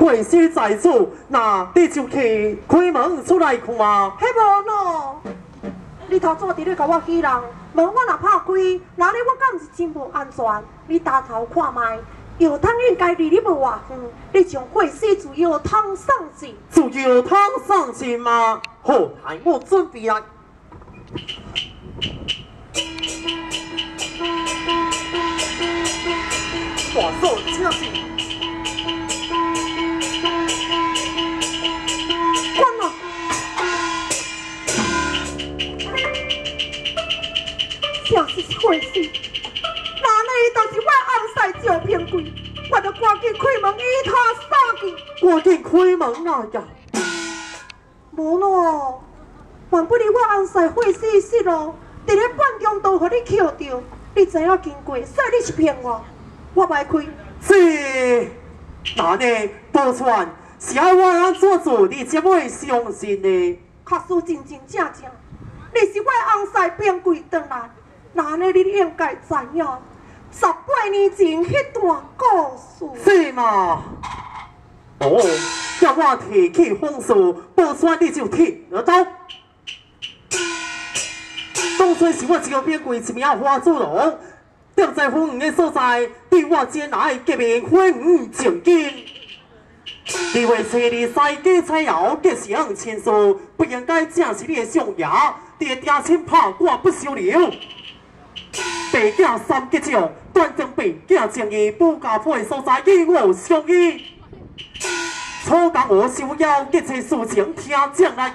会师在此，那你就去开门出来看嘛。迄无咯，你头早伫咧甲我欺人，门我若拍开，那里我敢毋是真无安全？你抬头看卖，药汤应该离你无偌远，你将会师自药汤送进，自药汤送进吗？好，来我准备来。大嫂，请进。这是会师，那里就是我红婿赵平贵，我得赶紧开门与他杀去。赶紧开门啊呀！无咯，万不如我红婿会死死咯，伫咧半中都，互你捡着，你知影经过，说你是骗我。我袂开。是，那呢？保全是爱我安怎做，你才会相信呢？确实真真正正，你是我红婿变鬼转来，那呢？你应该知影，十八年前迄段故事。是吗？哦，叫我提起风俗，保全你就听得到。当初是我一个变贵一名花主人。正在风雨的所在，对我前来革命欢呼敬敬。二位妻儿西街采药结成亲属，不应该正是你的上牙。爹爹亲怕我不收留。白家三结将，断正白家正义，不家破的所在与我相依。初讲我收腰，一切事情听将来。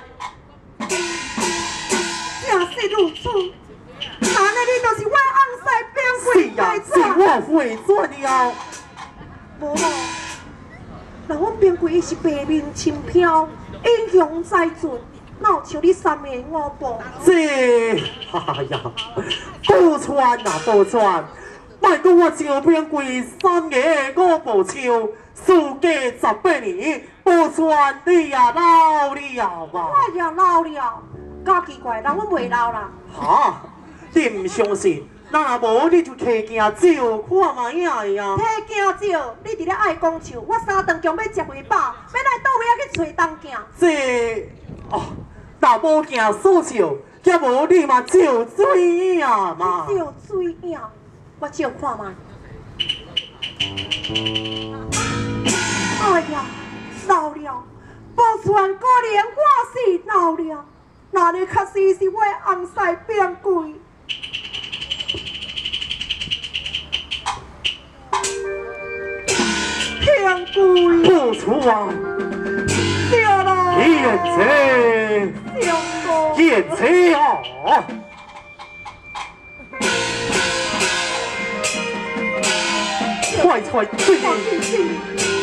正是如此，那你就是我红婿。是呀，是我会做了。无咯，那阮边贵是白面轻飘，英雄在尊，哪有像你三面五步？这，哎呀，保全啊保全，卖讲我招边贵三个五步笑，事隔十八年，保全你也老了吧？我也老了，够奇怪，人我未老啦。哈，你唔相信？那无你就摕件照看嘛呀呀！摕件照，你伫咧爱讲笑，我三顿强要食回饱，要来倒位啊去找东镜。这哦，那无镜素笑，也无你嘛酒醉呀嘛。酒醉呀，我照看嘛。哎呀，老了，保全可怜我是老了，那你确实是我红婿变贵。不错，掉了，燕子，燕子啊，快快进。